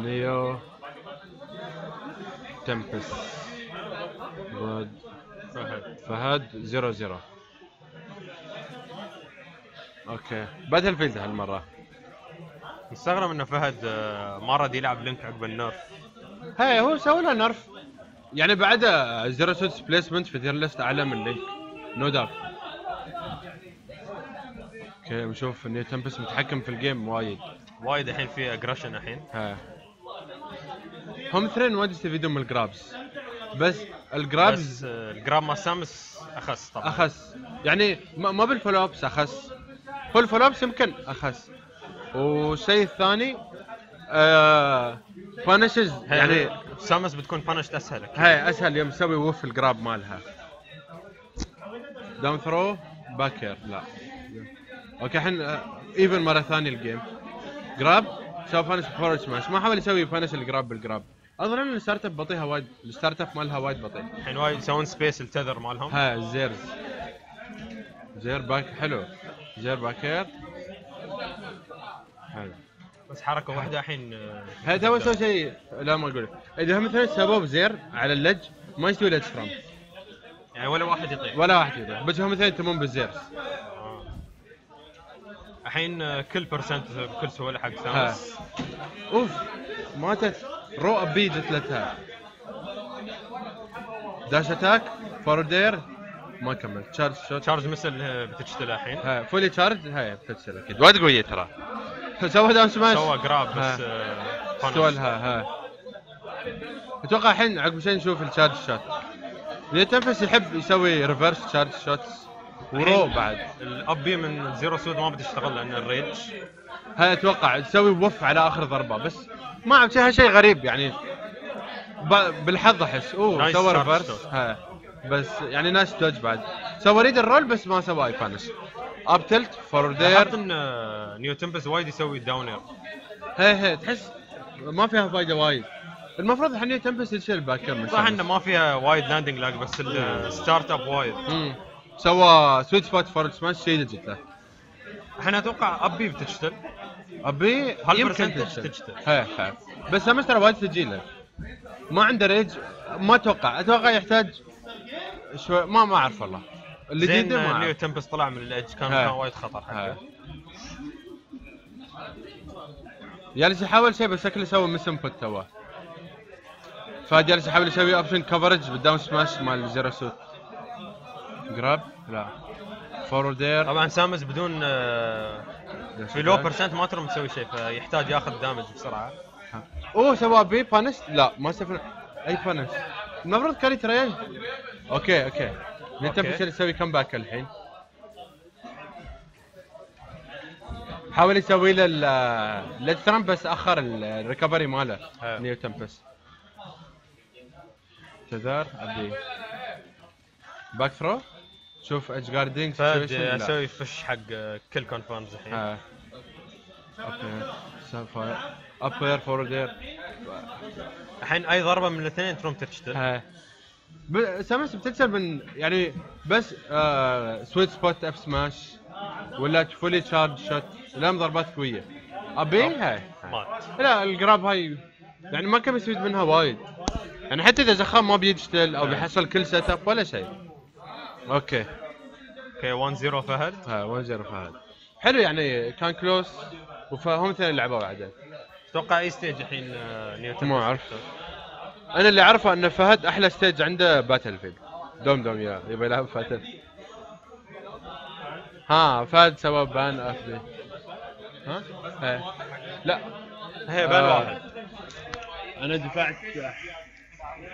NeoTempus فهد فهد zero zero okay Battlefield هالمرة. مستغرب إنه فهد آه، ما راد يلعب Link عقب ال nerf هاي هو سوى له nerf. يعني بعد Zero Suit placement في tier list أعلى من Link. No doubt okay نشوف NeoTempus متحكم في ال game وايد. وايد الحين في aggression الحين. ها. هم اثنين وايد يستفيدون من ال grabs بس ال grabs بس آه، ال grab مال Samus أخس طبعا. أخس. يعني ما ما بال follow-ups أخس. هو ال follow-ups يمكن أخس. والشيء الثاني آه punishes يعني Samus بتكون punished أسهل. هاي أسهل يوم تسوي whiff ال grab مالها. Down throw باكر لا. أوكي الحين ايفن مرة ثانية الجيم جراب سوى فانش فورورد سماش ما حاول يسوي فانش الجراب بالجراب اظن إن الستارت أب بطيئه وايد الستارت أب مالها وايد بطيء. الحين وايد يسوون سبيس التذر مالهم. ها الزيرز زير باك حلو. زير باكر حلو. بس حركة واحدة الحين آه، هذا تو سوى شيء؟ لا ما أقول. إذا هم مثلا سبوا بزير على اللج ما يستوي لج فرام يعني ولا واحد يطيح. ولا واحد يطيح. بس هم مثلا يتمون بالزيرز آه. الحين آه، كل برسنت بكل سهولة حق سامس أوف ماتت رو ابي جتلتها داش اتاك فوردير ما كمل. تشارج شوت تشارج مثل آه، بتشتغل الحين. ها فولي تشارج هاي بتكسر أكيد وايد قوية ترى. سوى داون سماش سوى جراب بس ها. آه، ها. أتوقع الحين عقب شوي نشوف التشارج شوت يتنفس يحب يسوي ريفرس تشارج شوتس ورو بعد. الأب بي من زيرو سود ما بتشتغل لأن الريج هاي أتوقع تسوي وف على آخر ضربة بس ما اعرف شيء غريب يعني. بالحظ أحس. أوه سوى ريفرس بس يعني نايس دوج بعد. سوى ريد الرول بس ما سوى اي بانش اب تلت فورورد اير ان نيو تمبس وايد يسوي داونر هي هي تحس ما فيها فايدة وايد. المفروض الحين تنفس تشيل باكر من صح. إنه ما فيها وايد لاندنج لاج بس الستارت اب وايد. سوى سويت سبوت فورورد سماش شيء جت له الحين أتوقع أبي بتشتغل أبي يمكن؟ هي هي. بس سامس ترى وايد تجي له ما عنده ريج ما أتوقع. أتوقع يحتاج شوي ما ما أعرف والله. اللي زين جديد ما آه، نيو أعرف. تمبس طلع من الايدج كان. كان وايد خطر. حقه. جالس يحاول شيء بس شكله سوى مس انبوت تو فجالس يحاول يسوي اوبشن كفرج بالداون سماش مال زيرو سوت. جراب؟ لا. فورورد اير طبعا سامس بدون آه، في لو برسنت ما ترى مسوي شيء فيحتاج ياخذ دامج بسرعة. اوه سوى بي بانش لا ما سوى أي بانش المفروض كان يتريل أوكي أوكي. أوكي. بس يسوي كم باك الحين. حاول يسوي له الترامب بس أخر ال- الريكفري ماله. ها. نيو تمبس تذر ابي باك ثرو شوف اتش جاردينج أسوي فش حق آه، كل كونفيرمز الحين. ها. أوكي. سوف ابير فورورد اير الحين أي ضربة من الاثنين تروم تشتغل ها. ب- سامس بتكسر من يعني بس آه سويت سبوت اف سماش ولا فولي تشارج شوت لا ضربات قوية. أبي؟ هاي. مات. لا الجراب هاي يعني ما كان بيستفيد منها وايد. يعني حتى إذا زخم ما بيشتغل أو بيحصل كل سيت اب ولا شيء. أوكي. أوكي 1 0 فهد ها 1 0 فهد حلو يعني كان كلوس وهم اثنين لعبوا بعدين. أتوقع اي ستيج الحين نيو تمبس ما أعرف. أنا اللي أعرفه إن فهد أحلى ستيج عنده باتل فيلد دوم دوم يا يبي يلعب باتل ها فهد سوى بان اف بي ها؟ هي. لا. هي بال آه. واحد. أنا دفعت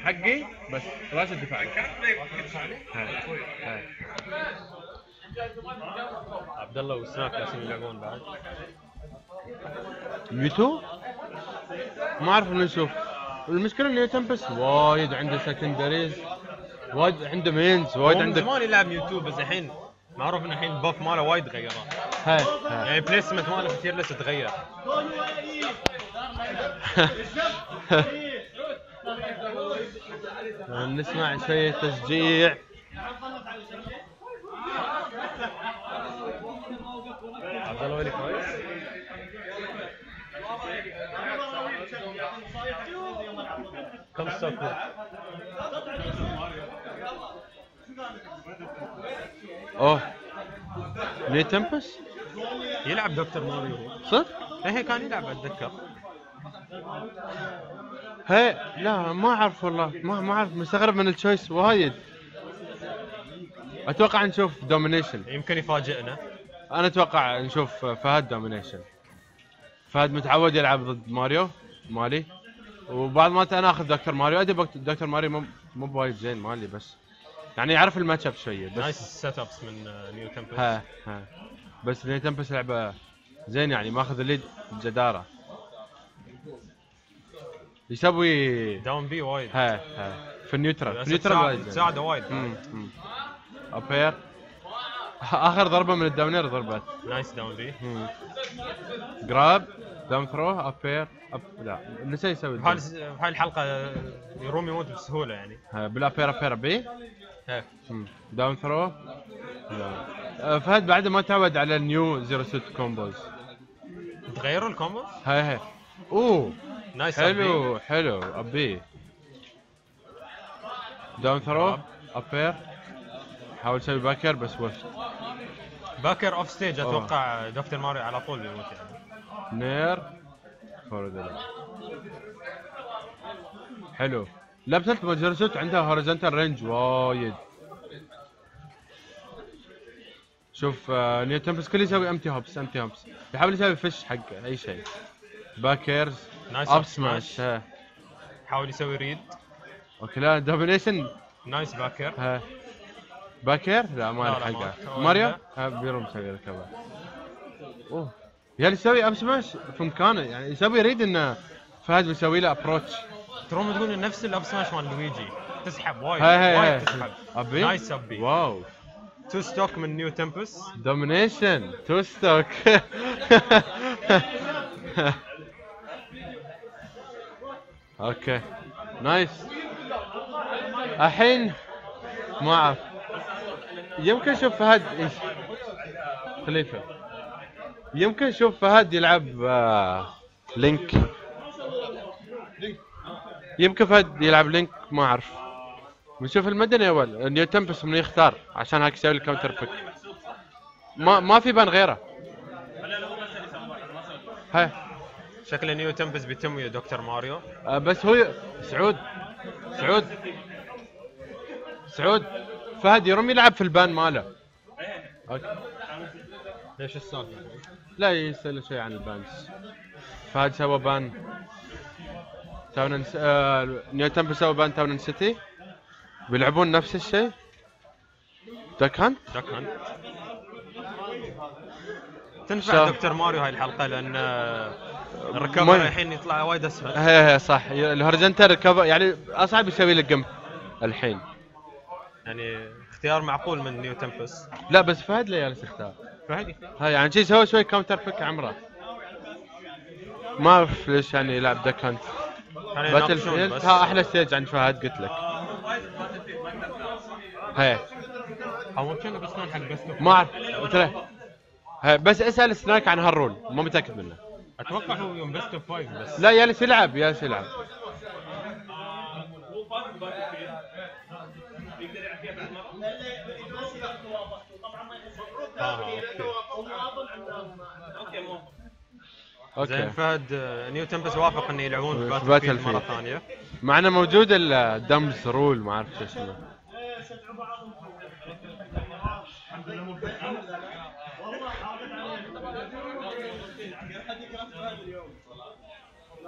حقي بس راس الدفاع. عبد الله وسناك جالسين يلعبون بعد Mewtwo ما أعرف انه نشوف المشكلة إنه Tempus وايد عنده secondaries وايد عنده mains وايد عنده زمان يلعب يوتيوب بس الحين معروف إنه الحين ال buff ماله وايد high. يعني placement ماله في tier list تغير. نسمع شوية تشجيع. عبد الله ويلي كويس. كم أوه. NeoTempus يلعب دكتور ماريو. صدق؟ إيه كان يلعب اتذكر هي لا ما أعرف والله. ما ما أعرف مستغرب من ال choice وايد. أتوقع نشوف domination يمكن يفاجئنا. أنا أتوقع نشوف فهد domination فهد متعود يلعب ضد ماريو مالي. وبعض ما أنا أخذ دكتور ماريو. أدري دكتور ماريو مو مو بوايد زين مالي بس يعني يعرف ال matchup شوية بس nice setups من آه، NeoTempus ها ها. بس NeoTempus لعبة زين يعني ماخذ ال lead بجداره يسوي down B وايد ها ها في ال neutral. في ال neutral. تساعده وايد. up air آخر ضربة من ال down air ضربت. nice down B. grab down throw up air up... لا نسي يسوي ال jump. بهاي الحلقة يروم يموت بسهولة يعني. بال up air up air B down throw لا. فهد بعد ما تعود على ال new Zero Suit combos تغيروا ال combo هاي هاي. أوه. نايس حلو حلو ابي داون ثرو ابير حاول يسوي باكر بس وفت باكر اوف ستيج. أتوقع دكتور ماريو على طول بيموت يعني. نير فورد حلو. لعبة التيمت سوت عندها هوريزونتال رينج وايد. شوف آه نيو تمبس كل يسوي امتي هوبس امتي هوبس يحاول يسوي فش حق أي شيء. باكرز نايس اب سماش. حاول يسوي ريد أوكي لا دومينيشن نايس باكر. ها. باكر؟ لا ما له حقه ما- ماريو بيرو مسوي ركبه أوه. يا يسوي اب سماش في مكانه يعني يسوي يريد انه فهد بيسوي له ابروتش ترى تقول نفس الاب سماش مال لويجي. تسحب وايد وايد تسحب. أبي؟ نايس ابي واو. two stock من NeoTempus domination two stock okay. nice. الحين ما أعرف. يمكن أشوف فهد إيش. خليفة. يمكن أشوف فهد يلعب آه، لينك. يمكن فهد يلعب لينك ما أعرف. بنشوف المدني أول. NeoTempus من يختار عشان هاك يسوي ال counterpick ما ما في ban غيره. هاي. شكل NeoTempus بيتم ويا دكتور ماريو. آه، بس هو سعود سعود سعود فهد يرم يلعب في ال ban ماله. ليش السالفه؟ لا يسأل شوي عن ال bans فهد سوى ban. Town and آه NeoTempus سوى ban Town and City. بيلعبون نفس الشيء؟ Duck Hunt؟ Duck Hunt. تنفع دكتور ماريو هاي الحلقة لأن ما- الحين يطلع وايد أسهل. هي هي صح. ال horizontal recovery يعني أصعب يسوي لك jump الحين. يعني اختيار معقول من NeoTempus لا بس فهد لا جالس يختار فهدي هاي يعني شي سوى شوي counterpick عمره. ما أعرف ليش يعني يلعب Duck Hunt يعني Battlefield ها أحلى stage عند فهد قلت لك. هي. أو ممكن بس كان حق بس ما أعرف. قلت له. بس اسأل سناك عن هال rule ما متأكد منه. أتوقع هو يوم best of five بس. لا جالس يلعب؟ جالس يلعب؟ آه، okay. زين فهد آه، NeoTempus وافق إنه يلعبون في Battle Battlefield مرة. ثانية. معنا موجود ال gentleman's rule ما أعرف شو اسمه.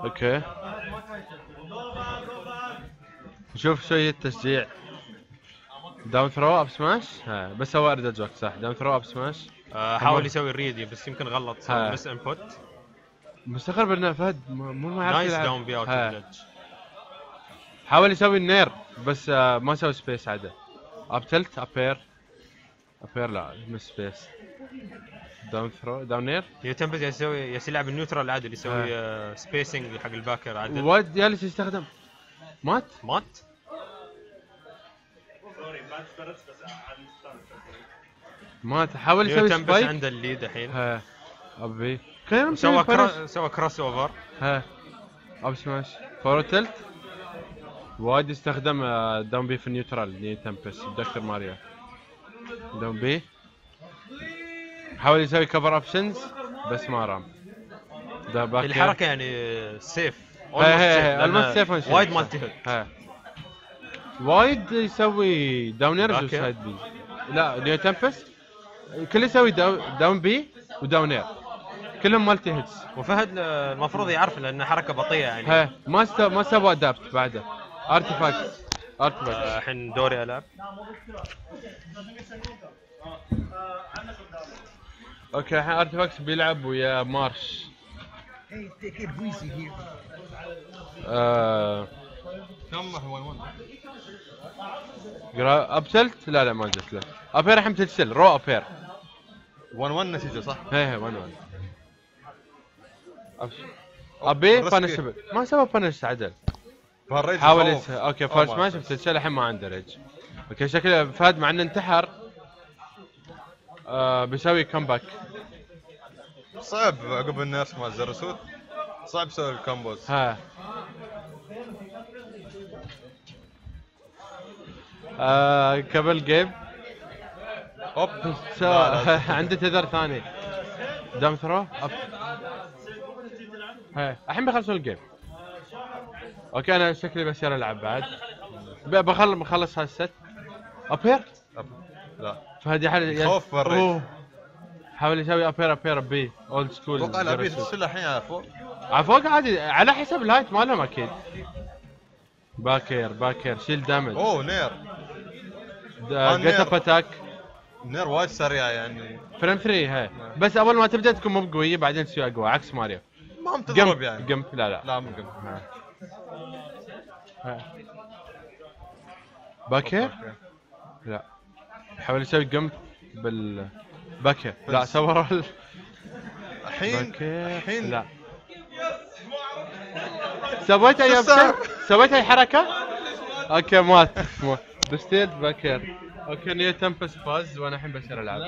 okay. شوف شوية تشجيع داون ثرو اب سماش بس هو ارد جوك صح. داون ثرو اب سماش حاول يسوي الريدي بس يمكن غلط. مس انبوت مستغرب انه فهد مو ما يعرف نايس. داون بي اوت حاول يسوي النير بس آه، ما سوى سبيس عاده اب تلت ابير ابير لا مش سبيس داون ثرو داون نير نيو تمبس يسوي يس يلعب النيوترال عادل يسوي آه، سبيسنج حق الباكر عادل. واد جالس يستخدم؟ مات؟ مات؟ مات. حاول يسوي spike عنده ال lead الحين. ها up B. كان سوى cro... سوى cross over ها up smash forward tilt. وايد يستخدم آه، down B في ال neutral NeoTempus دكتور ماريو. down B. حاول يسوي cover options بس ما رام. ده باك الحركة يعني سيف المس سيف وايد مالتي هيد وايد يسوي داونرز باك وسايد بي لا نيو تمبس كله يسوي داو داون بي وداون اير كلهم مالتي هيتس وفهد آه، المفروض يعرف لأن حركة بطيئة يعني. ها ما سو ما سوى ادابت بعده. ارتفاكت آه، ارتفاكت الحين دوري ألعب. أوكي الحين ارتفاكت بيلعب ويا مارش. آه. كم هو جرا أبسلت؟ لا لا ما جت له. أبير الحين تتسل رو أبير. 1 1 نتيجه صح؟ هي هي وين وين أبي الرسكي. بانشبل ما سوى بانش عدل. حاول. أوكي أو فايرست ما. بتتسل الحين ما عنده ريج okay شكله فهد مع إنه انتحر. آه بيسوي comeback صعب عقب ال nerfs مال Zero Suit صعب يسوي ال combos. ها. آه قبل game. لا. عنده تذر ثاني. down throw. الحين بيخلصون ال game. أوكي أنا شكلي بصير ألعب بعد. ب- بخل بخلص هالست. أبير؟ أب. لا. فهد يحل خوف. أوه. حاول يسوي ابير ابير بي اولد سكول أتوقع الابي تسل الحين على فوق؟ على فوق عادي. على حسب الهايت مالهم أكيد. باكر باكر شيل دامج أوه نير جيت اب. اتاك نير وايد سريع يعني. فريم 3 هاي بس أول ما تبدأ تكون مو بقوية بعدين تصير أقوى. عكس ماريو. ما هم تضرب يعني. قم لا لا. لا مو قم باكر أوكي. لا. حاول يسوي قم بال باكر لا. سوى الحين الحين لا. سويت اي سويت أي حركة؟ أوكي مات دستيت باكر أوكي نيو تمبس فاز وأنا الحين بصير ألعب.